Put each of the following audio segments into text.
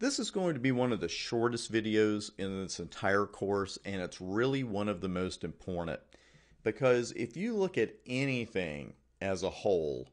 This is going to be one of the shortest videos in this entire course, and it's really one of the most important. Because if you look at anything as a whole,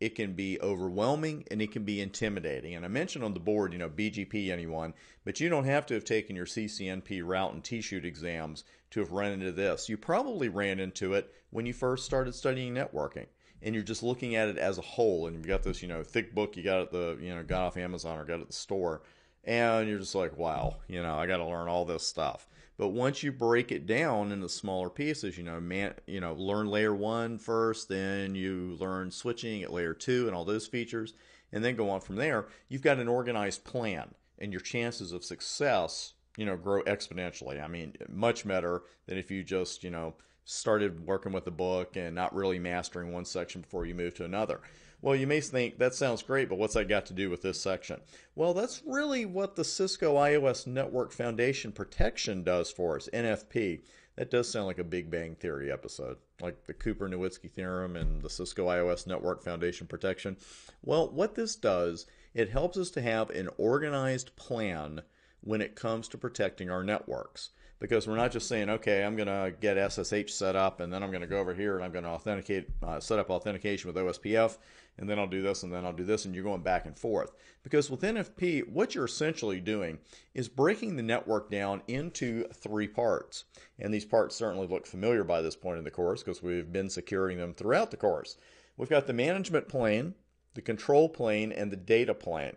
it can be overwhelming and it can be intimidating. And I mentioned on the board, you know, BGP anyone, but you don't have to have taken your CCNP route and T-shoot exams to have run into this. You probably ran into it when you first started studying networking and you're just looking at it as a whole and you've got this, you know, thick book you got at the, you know, got off Amazon or got at the store and you're just like, wow, you know, I got to learn all this stuff. But once you break it down into smaller pieces, you know, man, you know, learn layer one first, then you learn switching at layer two and all those features, and then go on from there. You've got an organized plan, and your chances of success, you know, grow exponentially. I mean, much better than if you just, you know, started working with the book and not really mastering one section before you move to another. Well, you may think that sounds great, but what's that got to do with this section? Well, that's really what the Cisco IOS Network Foundation Protection does for us, NFP. That does sound like a Big Bang Theory episode, like the Cooper Nowitzki theorem and the Cisco IOS Network Foundation Protection. Well, what this does, it helps us to have an organized plan when it comes to protecting our networks because we're not just saying, okay, I'm going to get SSH set up and then I'm going to go over here and I'm going to authenticate, uh, set up authentication with OSPF and then I'll do this and then I'll do this and you're going back and forth. Because with NFP, what you're essentially doing is breaking the network down into three parts. And these parts certainly look familiar by this point in the course because we've been securing them throughout the course. We've got the management plane, the control plane, and the data plane.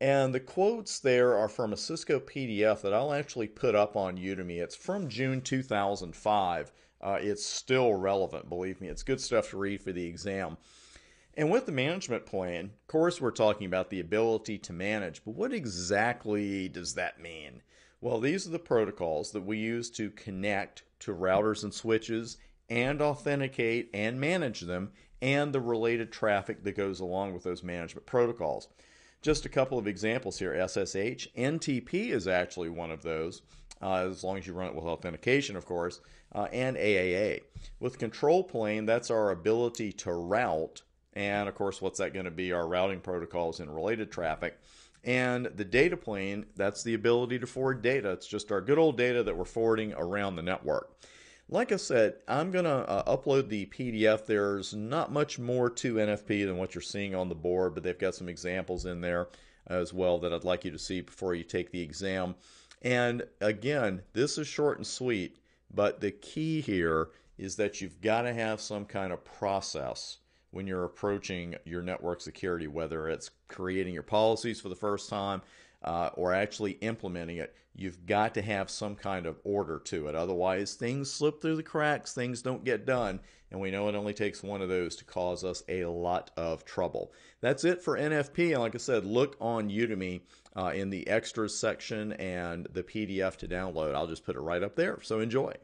And the quotes there are from a Cisco PDF that I'll actually put up on Udemy. It's from June 2005. Uh, it's still relevant, believe me. It's good stuff to read for the exam. And with the management plane, of course, we're talking about the ability to manage, but what exactly does that mean? Well, these are the protocols that we use to connect to routers and switches and authenticate and manage them and the related traffic that goes along with those management protocols. Just a couple of examples here SSH. NTP is actually one of those, uh, as long as you run it with authentication, of course, uh, and AAA. With control plane, that's our ability to route. And of course, what's that going to be? Our routing protocols and related traffic. And the data plane, that's the ability to forward data. It's just our good old data that we're forwarding around the network. Like I said, I'm going to uh, upload the PDF. There's not much more to NFP than what you're seeing on the board, but they've got some examples in there as well that I'd like you to see before you take the exam. And again, this is short and sweet, but the key here is that you've got to have some kind of process when you're approaching your network security, whether it's creating your policies for the first time, uh, or actually implementing it, you've got to have some kind of order to it. Otherwise, things slip through the cracks, things don't get done, and we know it only takes one of those to cause us a lot of trouble. That's it for NFP. And like I said, look on Udemy uh, in the extras section and the PDF to download. I'll just put it right up there. So enjoy.